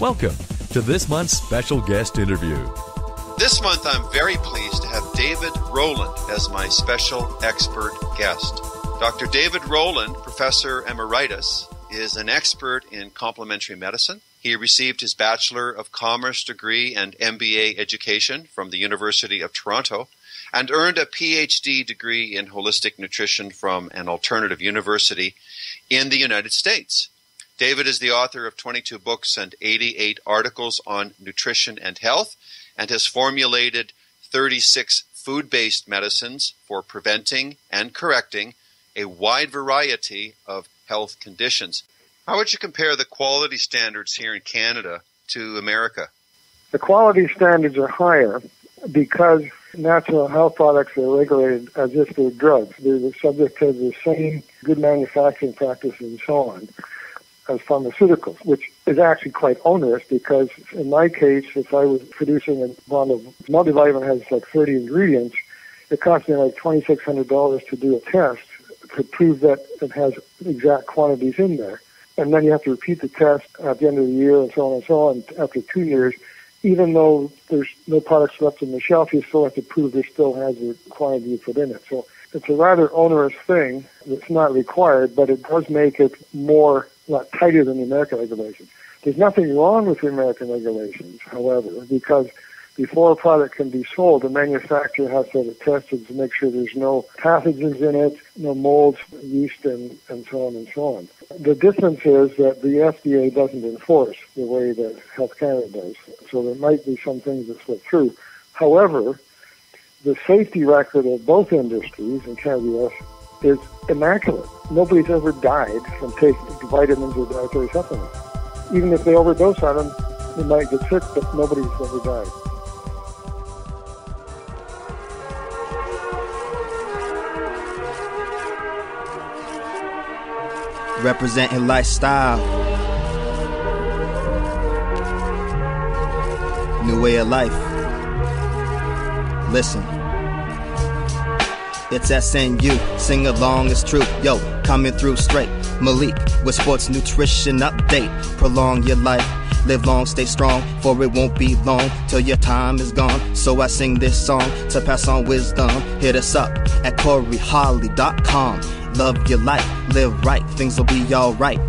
Welcome to this month's special guest interview. This month, I'm very pleased to have David Rowland as my special expert guest. Dr. David Rowland, Professor Emeritus, is an expert in complementary medicine. He received his Bachelor of Commerce degree and MBA education from the University of Toronto and earned a PhD degree in holistic nutrition from an alternative university in the United States. David is the author of 22 books and 88 articles on nutrition and health and has formulated 36 food based medicines for preventing and correcting a wide variety of health conditions. How would you compare the quality standards here in Canada to America? The quality standards are higher because natural health products are regulated as if they're drugs. They're subject to the same good manufacturing practices and so on as pharmaceuticals, which is actually quite onerous because in my case, if I was producing a bottle of multivitamin has like 30 ingredients, it cost me like $2,600 to do a test to prove that it has exact quantities in there. And then you have to repeat the test at the end of the year and so on and so on. After two years, even though there's no products left on the shelf, you still have to prove there still has the quantity put in it. So it's a rather onerous thing that's not required, but it does make it more lot tighter than the American regulations. There's nothing wrong with the American regulations, however, because before a product can be sold, the manufacturer has to have it tested to make sure there's no pathogens in it, no molds, yeast, and, and so on and so on. The difference is that the FDA doesn't enforce the way that Health Canada does. So there might be some things that slip through. However, the safety record of both industries in Canada is immaculate. Nobody's ever died from taking vitamins or dietary supplements. Even if they overdose on them, they might get sick, but nobody's ever died. representing lifestyle. New way of life. Listen. It's SNU, sing along, it's true. Yo, coming through straight. Malik with sports nutrition update. Prolong your life, live long, stay strong, for it won't be long till your time is gone. So I sing this song to pass on wisdom. Hit us up at CoryHolly.com. Love your life, live right, things will be alright.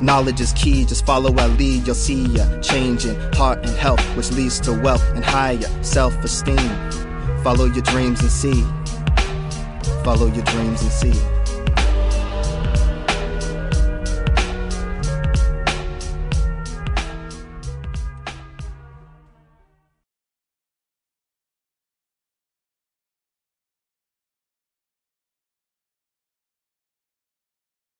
Knowledge is key, just follow our lead, you'll see ya changing heart and health, which leads to wealth and higher self esteem. Follow your dreams and see. Follow your dreams and see.